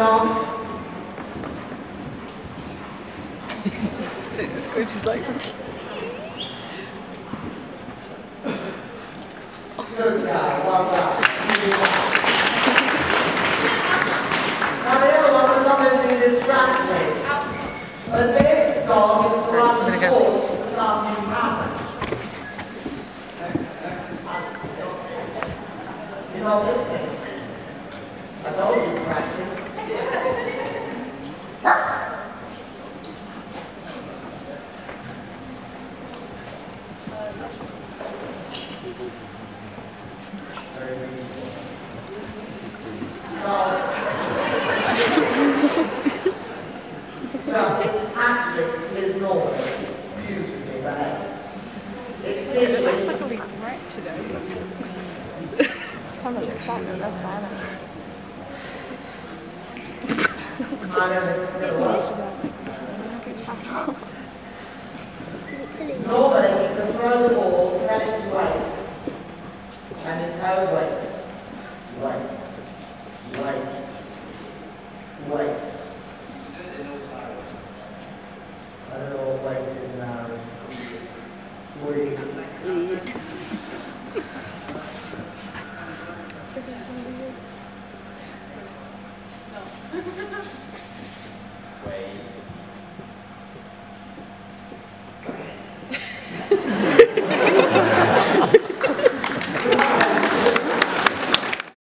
though. Squidge is like, Good guy, well done. Now the other one was obviously distracted. But this dog is the one that caused something happened. You're not listening. I told you Well, it actually is normal, beautifully behaved. It's looks like a right today. Some of the excitement, that's fine. I never consider white, white. I don't know what white is now. Wheat. Wheat. Wait.